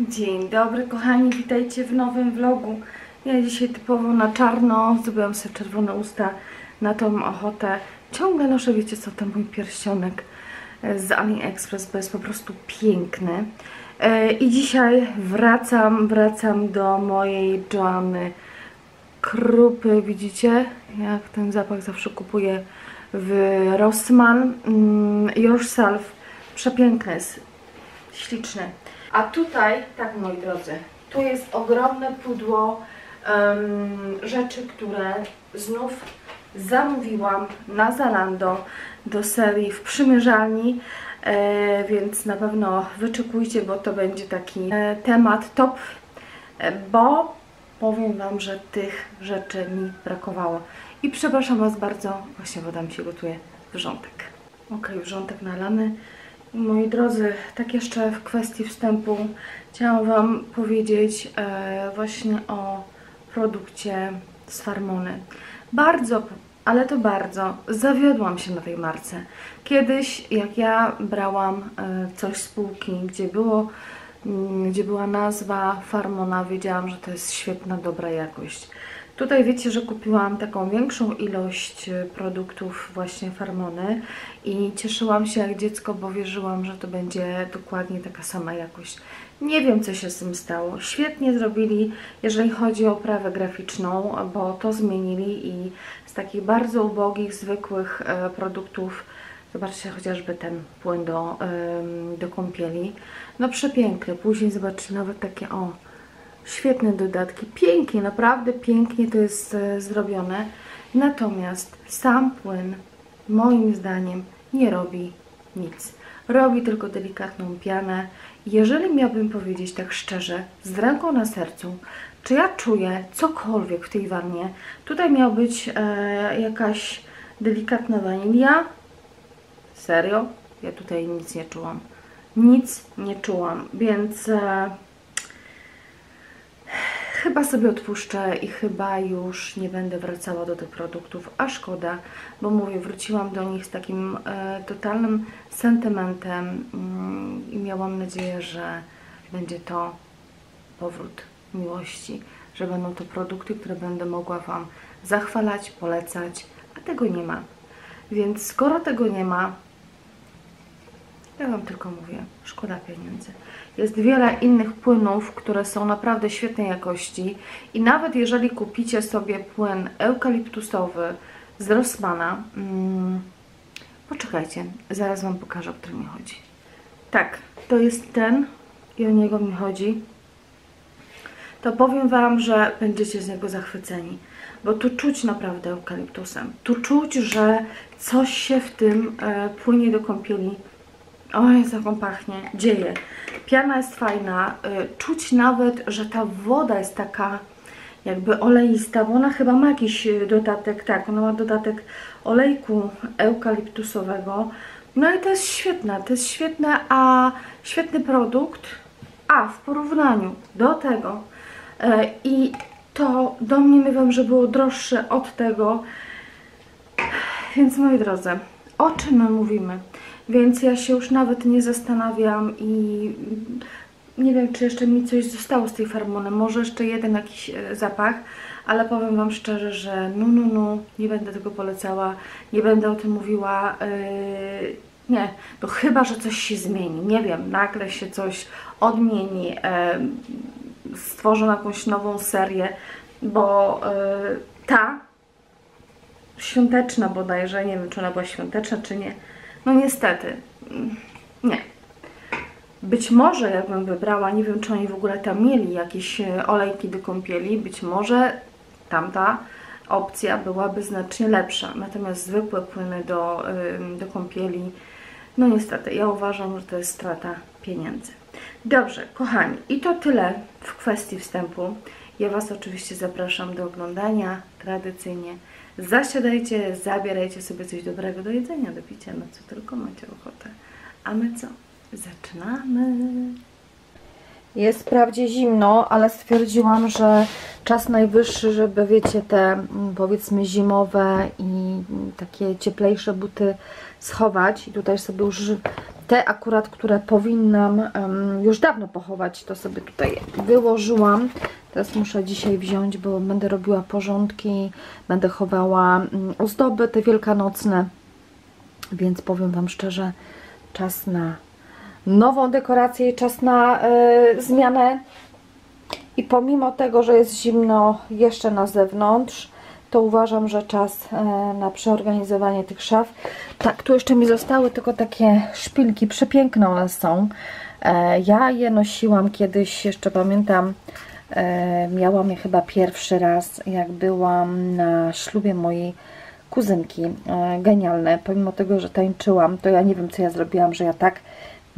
Dzień dobry kochani, witajcie w nowym vlogu. Ja dzisiaj typowo na czarno, zrobiłam sobie czerwone usta na tą ochotę. Ciągle noszę, wiecie co, ten mój pierścionek z AliExpress, bo jest po prostu piękny. E, I dzisiaj wracam, wracam do mojej Joanny Krupy. Widzicie, jak ten zapach zawsze kupuję w Rossmann. Mm, Yourself, przepiękny jest, śliczny. A tutaj, tak moi drodzy, tu jest ogromne pudło um, rzeczy, które znów zamówiłam na Zalando do serii w przymierzalni, e, więc na pewno wyczekujcie, bo to będzie taki e, temat top, e, bo powiem Wam, że tych rzeczy mi brakowało. I przepraszam Was bardzo, właśnie woda mi się gotuje, wrzątek. Ok, wrzątek nalany. Moi drodzy, tak jeszcze w kwestii wstępu chciałam Wam powiedzieć e, właśnie o produkcie z Farmony. Bardzo, ale to bardzo zawiodłam się na tej marce. Kiedyś, jak ja brałam e, coś z półki, gdzie było mm, gdzie była nazwa Farmona, wiedziałam, że to jest świetna, dobra jakość. Tutaj wiecie, że kupiłam taką większą ilość e, produktów właśnie Farmony i cieszyłam się jak dziecko, bo wierzyłam, że to będzie dokładnie taka sama jakość. Nie wiem, co się z tym stało. Świetnie zrobili, jeżeli chodzi o oprawę graficzną, bo to zmienili i z takich bardzo ubogich, zwykłych e, produktów Zobaczcie chociażby ten płyn do, do kąpieli. No przepiękny. Później zobaczcie nawet takie o Świetne dodatki, pięknie, naprawdę pięknie to jest e, zrobione. Natomiast sam płyn, moim zdaniem, nie robi nic. Robi tylko delikatną pianę. Jeżeli miałbym powiedzieć tak szczerze, z ręką na sercu, czy ja czuję cokolwiek w tej wannie, tutaj miał być e, jakaś delikatna wanilia. Serio? Ja tutaj nic nie czułam. Nic nie czułam, więc... E, Chyba sobie odpuszczę i chyba już nie będę wracała do tych produktów, a szkoda, bo mówię, wróciłam do nich z takim e, totalnym sentymentem mm, i miałam nadzieję, że będzie to powrót miłości, że będą to produkty, które będę mogła Wam zachwalać, polecać, a tego nie ma. Więc skoro tego nie ma, ja Wam tylko mówię, szkoda pieniędzy. Jest wiele innych płynów, które są naprawdę świetnej jakości i nawet jeżeli kupicie sobie płyn eukaliptusowy z Rossmana, hmm, poczekajcie, zaraz Wam pokażę, o który mi chodzi. Tak, to jest ten i o niego mi chodzi. To powiem Wam, że będziecie z niego zachwyceni, bo tu czuć naprawdę eukaliptusem. Tu czuć, że coś się w tym e, płynie do kąpieli Oj, jak on pachnie. Dzieje. Piana jest fajna. Y, czuć nawet, że ta woda jest taka jakby oleista, bo ona chyba ma jakiś y, dodatek, tak, ona ma dodatek olejku eukaliptusowego. No i to jest świetne, to jest świetne, a świetny produkt, a w porównaniu do tego y, i to do mnie mówią, że było droższe od tego, więc moi drodzy, o czym my mówimy? Więc ja się już nawet nie zastanawiam i nie wiem, czy jeszcze mi coś zostało z tej farmony. Może jeszcze jeden jakiś e, zapach, ale powiem Wam szczerze, że no, no, no, nie będę tego polecała, nie będę o tym mówiła. Yy, nie, to chyba, że coś się zmieni. Nie wiem, nagle się coś odmieni, yy, stworzą jakąś nową serię, bo ta świąteczna bodajże, nie wiem, czy ona była świąteczna, czy nie, no niestety, nie. Być może jakbym wybrała, nie wiem czy oni w ogóle tam mieli jakieś e, olejki do kąpieli, być może tamta opcja byłaby znacznie lepsza. Natomiast zwykłe płyny do, do kąpieli, no niestety, ja uważam, że to jest strata pieniędzy. Dobrze, kochani, i to tyle w kwestii wstępu. Ja Was oczywiście zapraszam do oglądania tradycyjnie Zasiadajcie, zabierajcie sobie coś dobrego do jedzenia, do picia, na co tylko macie ochotę. A my co? Zaczynamy! Jest wprawdzie zimno, ale stwierdziłam, że czas najwyższy, żeby wiecie, te mm, powiedzmy zimowe i takie cieplejsze buty schować. I tutaj sobie już Te akurat, które powinnam um, już dawno pochować, to sobie tutaj wyłożyłam. Teraz muszę dzisiaj wziąć, bo będę robiła porządki, będę chowała um, ozdoby te wielkanocne. Więc powiem Wam szczerze, czas na nową dekorację, czas na y, zmianę. I pomimo tego, że jest zimno jeszcze na zewnątrz, to uważam, że czas e, na przeorganizowanie tych szaf. Tak, tu jeszcze mi zostały tylko takie szpilki, przepiękne one są. E, ja je nosiłam kiedyś, jeszcze pamiętam, miałam je chyba pierwszy raz, jak byłam na ślubie mojej kuzynki. Genialne, pomimo tego, że tańczyłam, to ja nie wiem, co ja zrobiłam, że ja tak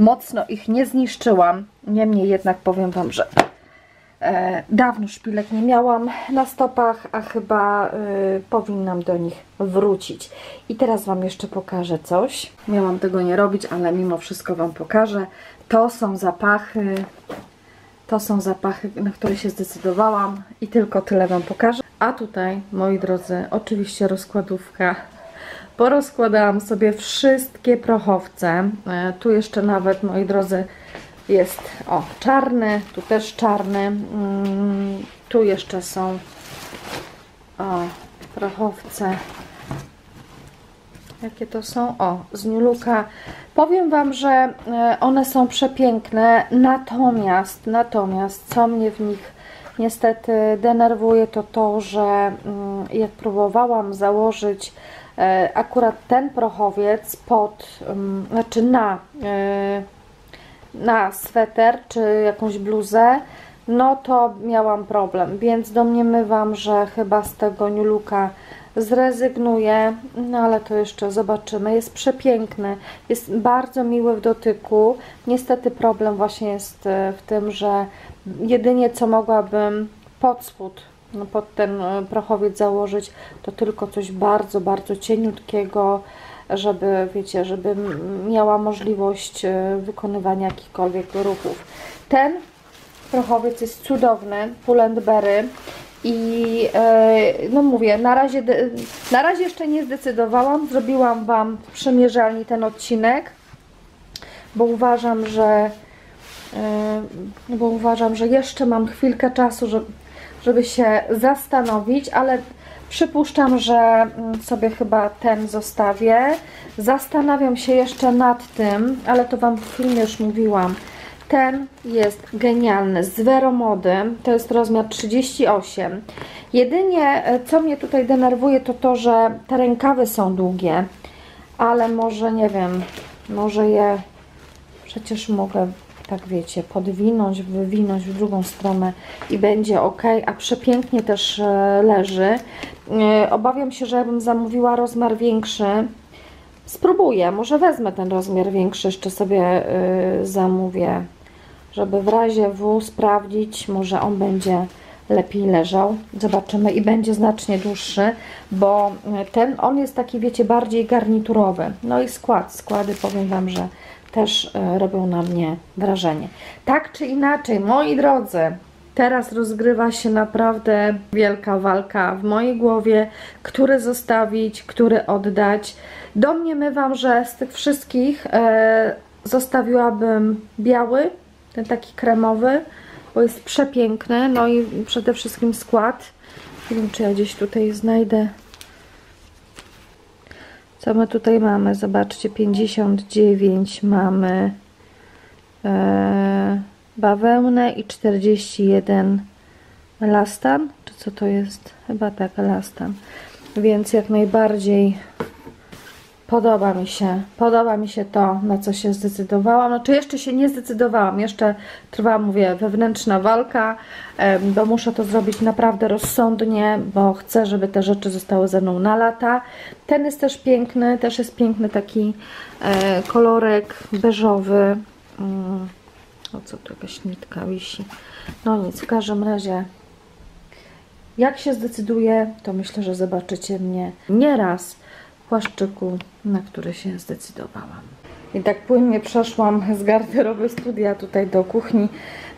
mocno ich nie zniszczyłam. Niemniej jednak powiem Wam, że E, dawno szpilek nie miałam na stopach, a chyba y, powinnam do nich wrócić. I teraz Wam jeszcze pokażę coś. Miałam tego nie robić, ale mimo wszystko Wam pokażę. To są zapachy, to są zapachy, na które się zdecydowałam i tylko tyle Wam pokażę. A tutaj, moi drodzy, oczywiście rozkładówka. Porozkładałam sobie wszystkie prochowce. E, tu jeszcze nawet, moi drodzy, jest, o, czarny, tu też czarny. Mm, tu jeszcze są, o, prochowce. Jakie to są? O, z Niuluka. Powiem Wam, że e, one są przepiękne, natomiast, natomiast, co mnie w nich niestety denerwuje, to to, że mm, jak próbowałam założyć akurat ten prochowiec pod, mm, znaczy na e, na sweter czy jakąś bluzę, no to miałam problem, więc domniemywam, że chyba z tego niuluka zrezygnuję, no ale to jeszcze zobaczymy. Jest przepiękny, jest bardzo miły w dotyku. Niestety problem właśnie jest e, w tym, że jedynie co mogłabym pod spód, no pod ten e, prochowiec założyć, to tylko coś bardzo, bardzo cieniutkiego, żeby, wiecie, żeby miała możliwość e, wykonywania jakichkolwiek ruchów. Ten prochowiec jest cudowny, Pull&Berry i e, no mówię, na razie, na razie jeszcze nie zdecydowałam, zrobiłam Wam w przymierzalni ten odcinek, bo uważam, że e, bo uważam, że jeszcze mam chwilkę czasu, żeby, żeby się zastanowić, ale Przypuszczam, że mm, sobie chyba ten zostawię. Zastanawiam się jeszcze nad tym, ale to Wam w filmie już mówiłam. Ten jest genialny, z Veromody, to jest rozmiar 38. Jedynie, e, co mnie tutaj denerwuje, to to, że te rękawy są długie, ale może, nie wiem, może je przecież mogę tak wiecie, podwinąć, wywinąć w drugą stronę i będzie ok, a przepięknie też e, leży. E, obawiam się, że jakbym zamówiła rozmiar większy, spróbuję, może wezmę ten rozmiar większy, jeszcze sobie e, zamówię, żeby w razie W sprawdzić, może on będzie lepiej leżał. Zobaczymy i będzie znacznie dłuższy, bo ten, on jest taki, wiecie, bardziej garniturowy. No i skład, składy powiem Wam, że też e, robią na mnie wrażenie. Tak czy inaczej, moi drodzy, teraz rozgrywa się naprawdę wielka walka w mojej głowie, który zostawić, który oddać. Domniemywam, że z tych wszystkich e, zostawiłabym biały, ten taki kremowy, bo jest przepiękny, no i przede wszystkim skład. Nie wiem, czy ja gdzieś tutaj znajdę co my tutaj mamy? Zobaczcie, 59 mamy e, bawełnę i 41 elastan. Czy co to jest? Chyba tak, elastan. Więc jak najbardziej Podoba mi się, podoba mi się to, na co się zdecydowałam. Znaczy jeszcze się nie zdecydowałam, jeszcze trwa, mówię, wewnętrzna walka, bo muszę to zrobić naprawdę rozsądnie, bo chcę, żeby te rzeczy zostały ze mną na lata. Ten jest też piękny, też jest piękny taki e, kolorek beżowy. Mm, o co tu jakaś nitka wisi. No nic, w każdym razie jak się zdecyduję, to myślę, że zobaczycie mnie nieraz płaszczyku, na który się zdecydowałam. I tak płynnie przeszłam z garderoby studia tutaj do kuchni.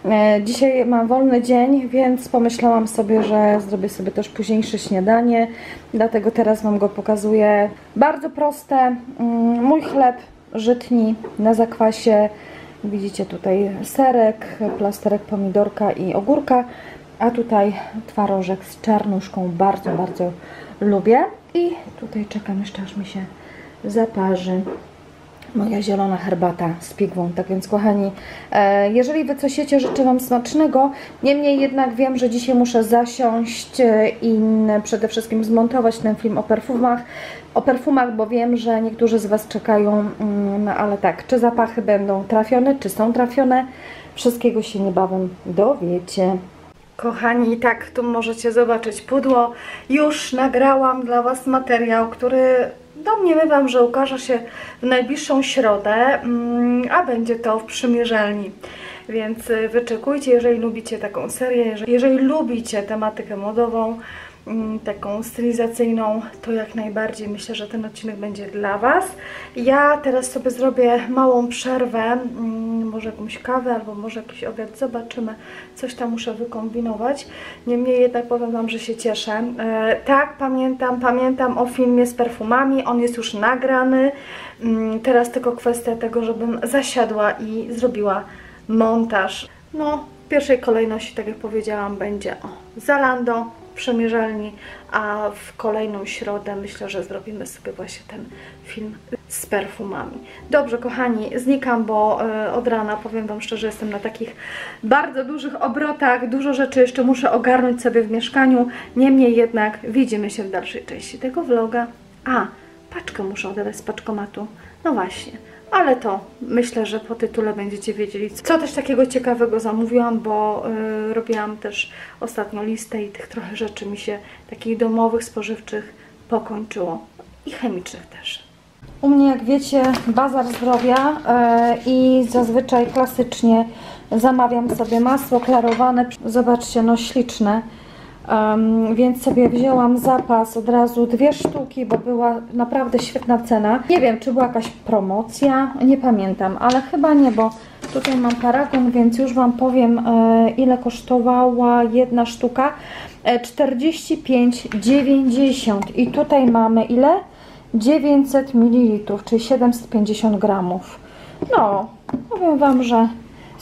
E, dzisiaj mam wolny dzień, więc pomyślałam sobie, że zrobię sobie też późniejsze śniadanie. Dlatego teraz Wam go pokazuję. Bardzo proste. Mm, mój chleb żytni na zakwasie. Widzicie tutaj serek, plasterek pomidorka i ogórka, a tutaj twarożek z czarnuszką. Bardzo, bardzo lubię. I tutaj czekam jeszcze aż mi się zaparzy moja zielona herbata z pigwą. Tak więc kochani, e, jeżeli Wy coś jecie, życzę Wam smacznego. Niemniej jednak wiem, że dzisiaj muszę zasiąść e, i przede wszystkim zmontować ten film o perfumach, o perfumach, bo wiem, że niektórzy z Was czekają, mm, no ale tak, czy zapachy będą trafione, czy są trafione, wszystkiego się niebawem dowiecie. Kochani, tak, tu możecie zobaczyć pudło. Już nagrałam dla Was materiał, który domniemywam, że ukaże się w najbliższą środę, mm, a będzie to w przymierzelni. Więc y, wyczekujcie, jeżeli lubicie taką serię, jeżeli, jeżeli lubicie tematykę modową, taką stylizacyjną, to jak najbardziej myślę, że ten odcinek będzie dla Was. Ja teraz sobie zrobię małą przerwę, mm, może jakąś kawę albo może jakiś obiad, zobaczymy. Coś tam muszę wykombinować. Niemniej jednak powiem Wam, że się cieszę. E, tak, pamiętam, pamiętam o filmie z perfumami, on jest już nagrany. Mm, teraz tylko kwestia tego, żebym zasiadła i zrobiła montaż. No, w pierwszej kolejności, tak jak powiedziałam, będzie o Zalando, przemierzalni, a w kolejną środę myślę, że zrobimy sobie właśnie ten film z perfumami. Dobrze, kochani, znikam, bo y, od rana, powiem Wam szczerze, jestem na takich bardzo dużych obrotach, dużo rzeczy jeszcze muszę ogarnąć sobie w mieszkaniu, niemniej jednak widzimy się w dalszej części tego vloga. A, paczkę muszę odebrać z paczkomatu. No właśnie ale to myślę, że po tytule będziecie wiedzieli, co też takiego ciekawego zamówiłam, bo yy, robiłam też ostatnio listę i tych trochę rzeczy mi się, takich domowych, spożywczych pokończyło i chemicznych też. U mnie, jak wiecie, bazar zdrowia yy, i zazwyczaj klasycznie zamawiam sobie masło klarowane. Zobaczcie, no śliczne Um, więc sobie wzięłam zapas od razu dwie sztuki, bo była naprawdę świetna cena. Nie wiem, czy była jakaś promocja, nie pamiętam, ale chyba nie, bo tutaj mam paragon, więc już Wam powiem, e, ile kosztowała jedna sztuka. E, 45,90 i tutaj mamy ile? 900 ml, czyli 750 gramów. No, powiem Wam, że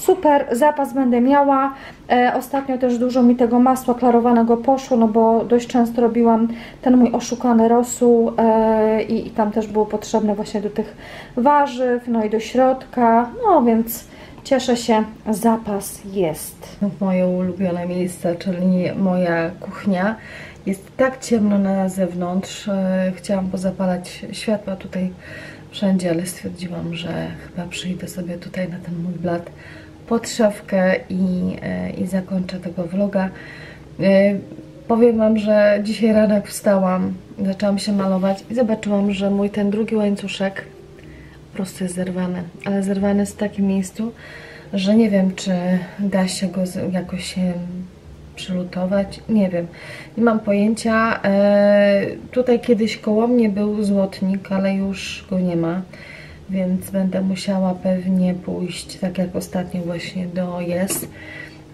Super, zapas będę miała. E, ostatnio też dużo mi tego masła klarowanego poszło, no bo dość często robiłam ten mój oszukany rosół e, i, i tam też było potrzebne właśnie do tych warzyw, no i do środka, no więc cieszę się, zapas jest. Moje ulubione miejsce, czyli moja kuchnia. Jest tak ciemno na zewnątrz, e, chciałam pozapalać światła tutaj wszędzie, ale stwierdziłam, że chyba przyjdę sobie tutaj na ten mój blat podszewkę i, e, i zakończę tego vloga. E, powiem Wam, że dzisiaj rano jak wstałam, zaczęłam się malować i zobaczyłam, że mój ten drugi łańcuszek po prostu jest zerwany, ale zerwany jest w takim miejscu, że nie wiem, czy da się go jakoś przylutować, nie wiem, nie mam pojęcia. E, tutaj kiedyś koło mnie był złotnik, ale już go nie ma więc będę musiała pewnie pójść, tak jak ostatnio właśnie do Yes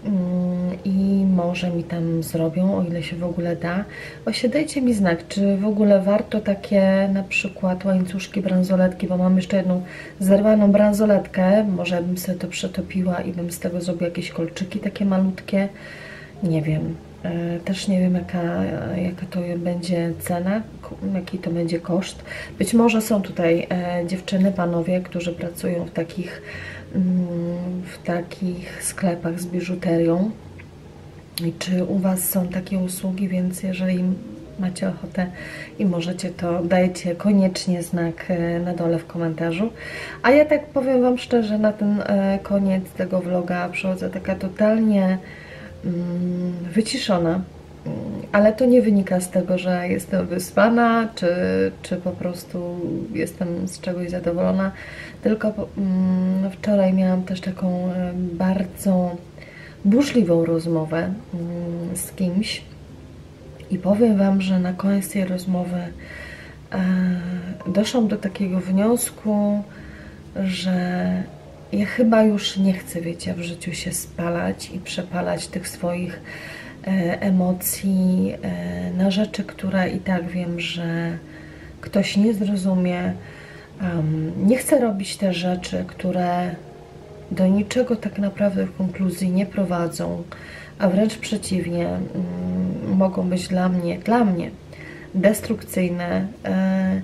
mm, i może mi tam zrobią, o ile się w ogóle da. Właśnie dajcie mi znak, czy w ogóle warto takie na przykład łańcuszki, bransoletki, bo mam jeszcze jedną zerwaną bransoletkę, może bym sobie to przetopiła i bym z tego zrobiła jakieś kolczyki takie malutkie, nie wiem. E, też nie wiem, jaka, jaka to będzie cena, jaki to będzie koszt. Być może są tutaj e, dziewczyny, panowie, którzy pracują w takich, mm, w takich sklepach z biżuterią. I czy u Was są takie usługi, więc jeżeli macie ochotę i możecie, to dajcie koniecznie znak e, na dole w komentarzu. A ja tak powiem Wam szczerze, na ten koniec tego vloga przychodzę taka totalnie wyciszona, mm, ale to nie wynika z tego, że jestem wyspana, czy, czy po prostu jestem z czegoś zadowolona, tylko mm, wczoraj miałam też taką bardzo burzliwą rozmowę z kimś i powiem Wam, że na koniec tej rozmowy e, doszłam do takiego wniosku, że ja chyba już nie chcę, wiecie, w życiu się spalać i przepalać tych swoich e, emocji e, na rzeczy, które i tak wiem, że ktoś nie zrozumie, Um, nie chcę robić te rzeczy, które do niczego tak naprawdę w konkluzji nie prowadzą, a wręcz przeciwnie, mogą być dla mnie, dla mnie destrukcyjne. E,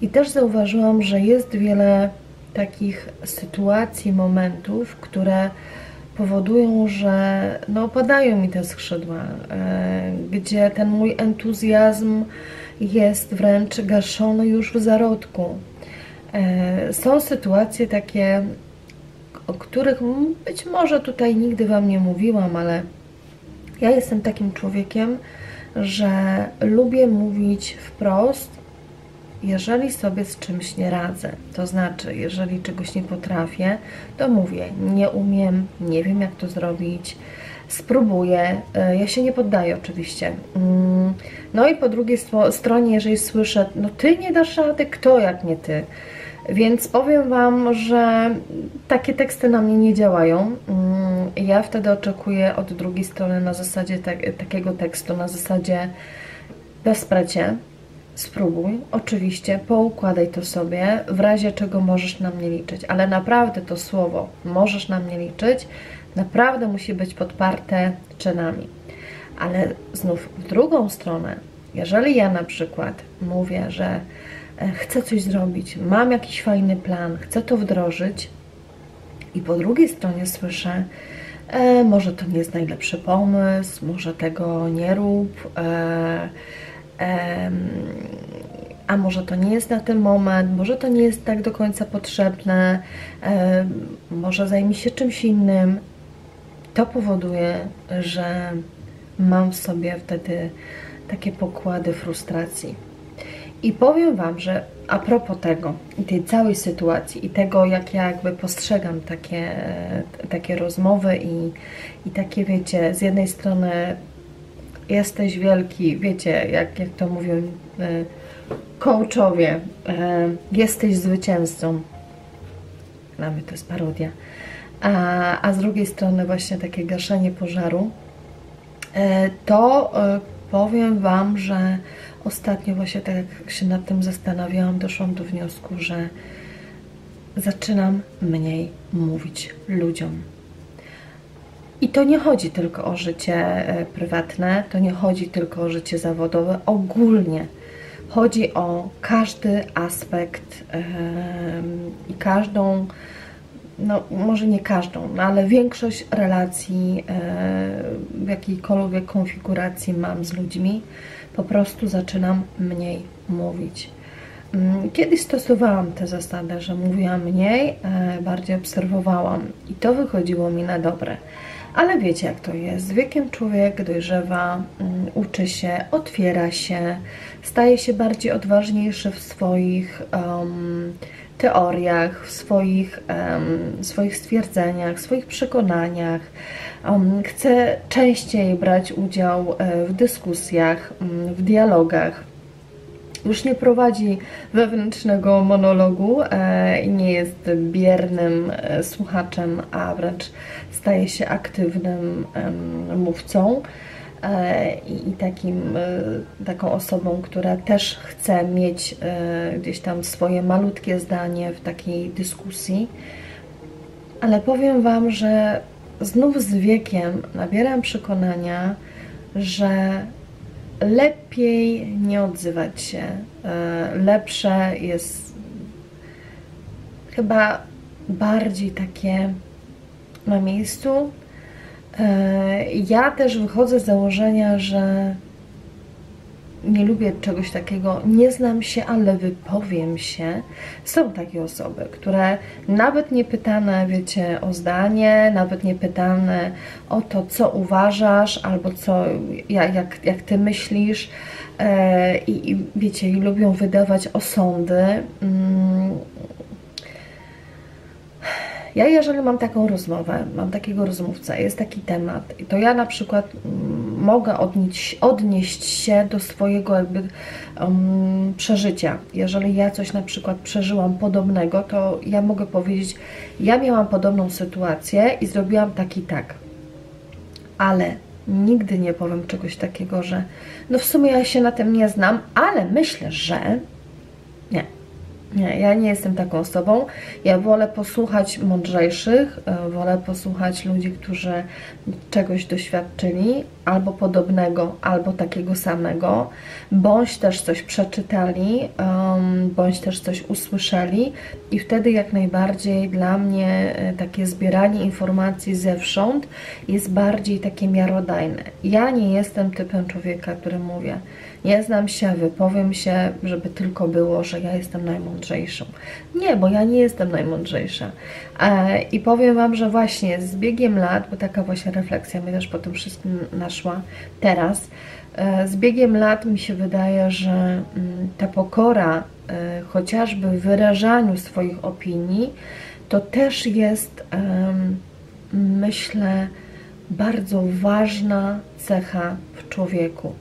I też zauważyłam, że jest wiele takich sytuacji, momentów, które powodują, że no, opadają mi te skrzydła, e, gdzie ten mój entuzjazm jest wręcz gaszony już w zarodku. E, są sytuacje takie, o których być może tutaj nigdy Wam nie mówiłam, ale ja jestem takim człowiekiem, że lubię mówić wprost, jeżeli sobie z czymś nie radzę. To znaczy, jeżeli czegoś nie potrafię, to mówię, nie umiem, nie wiem jak to zrobić, spróbuję. E, ja się nie poddaję oczywiście. Mm, no i po drugiej stronie, jeżeli słyszę, no ty nie dasz rady, kto jak nie ty? Więc powiem Wam, że takie teksty na mnie nie działają. Mm, ja wtedy oczekuję od drugiej strony na zasadzie tak, takiego tekstu, na zasadzie bezprecie, spróbuj, oczywiście, poukładaj to sobie, w razie czego możesz na mnie liczyć, ale naprawdę to słowo możesz na mnie liczyć, naprawdę musi być podparte czynami. Ale znów w drugą stronę, jeżeli ja na przykład mówię, że E, chcę coś zrobić, mam jakiś fajny plan, chcę to wdrożyć i po drugiej stronie słyszę, e, może to nie jest najlepszy pomysł, może tego nie rób, e, a może to nie jest na ten moment, może to nie jest tak do końca potrzebne, może zajmij się czymś innym. To powoduje, że mam w sobie wtedy takie pokłady frustracji i powiem Wam, że a propos tego i tej całej sytuacji i tego, jak ja jakby postrzegam takie, takie rozmowy i, i takie, wiecie, z jednej strony jesteś wielki, wiecie, jak, jak to mówią e, coachowie, e, jesteś zwycięzcą. Mnie to jest parodia. A, a z drugiej strony właśnie takie gaszenie pożaru, e, to powiem Wam, że Ostatnio właśnie tak jak się nad tym zastanawiałam, doszłam do wniosku, że zaczynam mniej mówić ludziom. I to nie chodzi tylko o życie e, prywatne, to nie chodzi tylko o życie zawodowe, ogólnie chodzi o każdy aspekt yy, i każdą, no może nie każdą, no, ale większość relacji yy, w jakiejkolwiek konfiguracji mam z ludźmi po prostu zaczynam mniej mówić. Mm, kiedyś stosowałam tę zasadę, że mówiłam mniej, e, bardziej obserwowałam i to wychodziło mi na dobre. Ale wiecie jak to jest. Z wiekiem człowiek dojrzewa, mm, uczy się, otwiera się, staje się bardziej odważniejszy w swoich um, teoriach, w swoich, um, swoich stwierdzeniach, swoich przekonaniach. Um, chcę częściej brać udział e, w dyskusjach, mm, w dialogach. Już nie prowadzi wewnętrznego monologu e, i nie jest biernym e, słuchaczem, a wręcz staje się aktywnym mówcą. I, takim, taką osobą, która też chce mieć gdzieś tam swoje malutkie zdanie w takiej dyskusji. Ale powiem Wam, że znów z wiekiem nabieram przekonania, że lepiej nie odzywać się. E, lepsze jest chyba bardziej takie na miejscu. E, ja też wychodzę z założenia, że nie lubię czegoś takiego, nie znam się, ale wypowiem się. Są takie osoby, które nawet nie pytane, wiecie, o zdanie, nawet nie pytane o to, co uważasz, albo co, jak, jak, jak ty myślisz, e, i, i wiecie, i lubią wydawać osądy. Mm, ja jeżeli mam taką rozmowę, mam takiego rozmówcę, jest taki temat, to ja na przykład mm, mogę odnieść, odnieść się do swojego jakby um, przeżycia. Jeżeli ja coś na przykład przeżyłam podobnego, to ja mogę powiedzieć, ja miałam podobną sytuację i zrobiłam tak i tak. Ale nigdy nie powiem czegoś takiego, że no w sumie ja się na tym nie znam, ale myślę, że nie. Nie, ja nie jestem taką osobą. Ja wolę posłuchać mądrzejszych, e, wolę posłuchać ludzi, którzy czegoś doświadczyli, albo podobnego, albo takiego samego, bądź też coś przeczytali, bądź też coś usłyszeli, i wtedy jak najbardziej dla mnie e, takie zbieranie informacji zewsząd jest bardziej takie miarodajne. Ja nie jestem typem człowieka, który mówię, nie znam się, wypowiem się, żeby tylko było, że ja jestem najmądrzejszą. Nie, bo ja nie jestem najmądrzejsza. E, I powiem Wam, że właśnie z biegiem lat, bo taka właśnie refleksja mi też po tym wszystkim naszła teraz, e, z biegiem lat mi się wydaje, że mm, ta pokora, e, chociażby w wyrażaniu swoich opinii, to też jest, myślę, bardzo ważna cecha w człowieku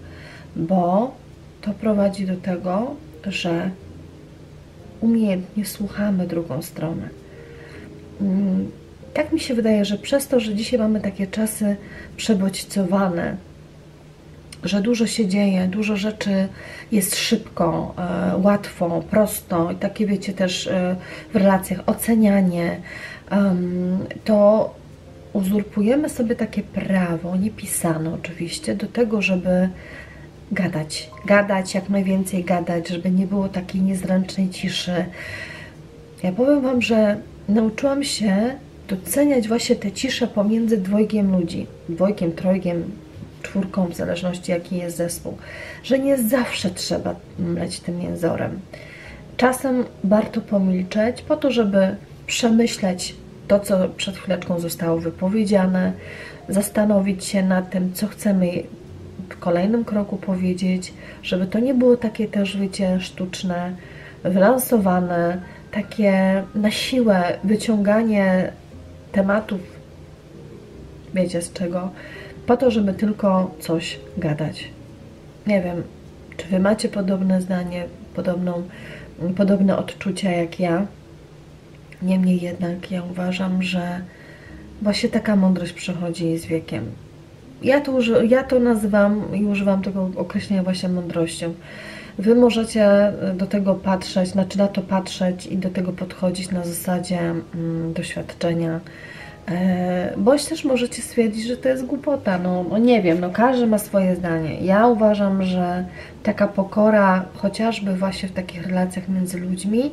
bo to prowadzi do tego, że umiejętnie słuchamy drugą stronę. Mm, tak mi się wydaje, że przez to, że dzisiaj mamy takie czasy przebodźcowane, że dużo się dzieje, dużo rzeczy jest szybko, e, łatwo, prosto i takie wiecie też e, w relacjach ocenianie, to uzurpujemy sobie takie prawo, niepisane oczywiście, do tego, żeby gadać. Gadać, jak najwięcej gadać, żeby nie było takiej niezręcznej ciszy. Ja powiem Wam, że nauczyłam się doceniać właśnie tę ciszę pomiędzy dwojgiem ludzi. Dwojgiem, trojgiem, czwórką, w zależności jaki jest zespół. Że nie zawsze trzeba mleć tym jęzorem. Czasem warto pomilczeć po to, żeby przemyśleć to, co przed chwileczką zostało wypowiedziane, zastanowić się nad tym, co chcemy kolejnym kroku powiedzieć, żeby to nie było takie też, wiecie, sztuczne, wylansowane, takie na siłę wyciąganie tematów, wiecie z czego, po to, żeby tylko coś gadać. Nie wiem, czy Wy macie podobne zdanie, podobną, podobne odczucia jak ja. Niemniej jednak ja uważam, że właśnie taka mądrość przychodzi z wiekiem ja to, ja to nazywam i używam tego określenia właśnie mądrością. Wy możecie do tego patrzeć, znaczy na to patrzeć i do tego podchodzić na zasadzie mm, doświadczenia. E, bądź też możecie stwierdzić, że to jest głupota. No, no nie wiem, no każdy ma swoje zdanie. Ja uważam, że taka pokora, chociażby właśnie w takich relacjach między ludźmi,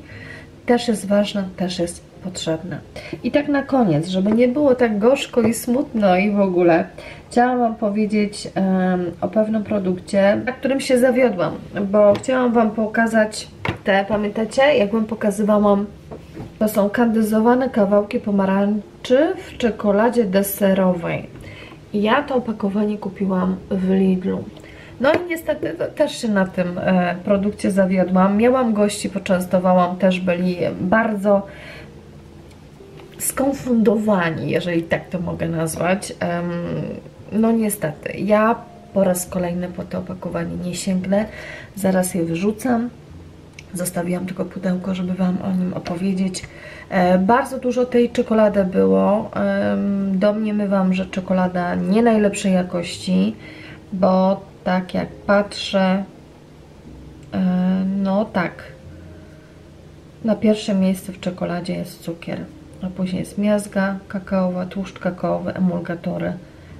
też jest ważna, też jest potrzebna. I tak na koniec, żeby nie było tak gorzko i smutno i w ogóle, chciałam Wam powiedzieć um, o pewnym produkcie, na którym się zawiodłam, bo chciałam Wam pokazać te, pamiętacie, jak Wam pokazywałam, to są kandyzowane kawałki pomarańczy w czekoladzie deserowej. I ja to opakowanie kupiłam w Lidlu. No i niestety też się na tym e, produkcie zawiodłam. Miałam gości, poczęstowałam, też byli bardzo skonfundowani, jeżeli tak to mogę nazwać. No niestety, ja po raz kolejny po to opakowanie nie sięgnę. Zaraz je wyrzucam. Zostawiłam tylko pudełko, żeby Wam o nim opowiedzieć. E, bardzo dużo tej czekolady było. Domniemywam, że czekolada nie najlepszej jakości, bo tak jak patrzę, e, no tak, na pierwszym miejscu w czekoladzie jest cukier a później jest miazga kakaowa, tłuszcz kakaowy, emulgatory,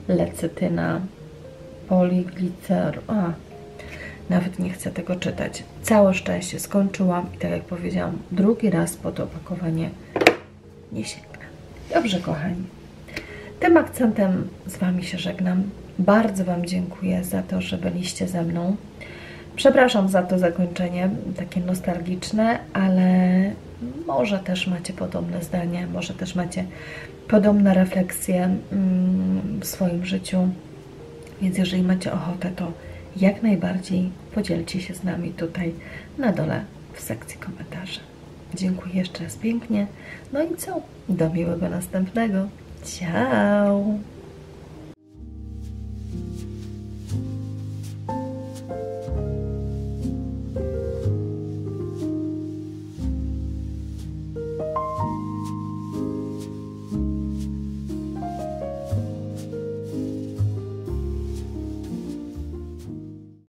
lecytyna, poliglicer... A, nawet nie chcę tego czytać. Całe szczęście skończyłam i tak jak powiedziałam, drugi raz po to opakowanie nie sięgnę. Dobrze, kochani. Tym akcentem z Wami się żegnam. Bardzo Wam dziękuję za to, że byliście ze mną. Przepraszam za to zakończenie, takie nostalgiczne, ale może też macie podobne zdanie, może też macie podobne refleksje mm, w swoim życiu. Więc jeżeli macie ochotę, to jak najbardziej podzielcie się z nami tutaj na dole w sekcji komentarzy. Dziękuję jeszcze raz pięknie. No i co? Do miłego następnego. Ciao!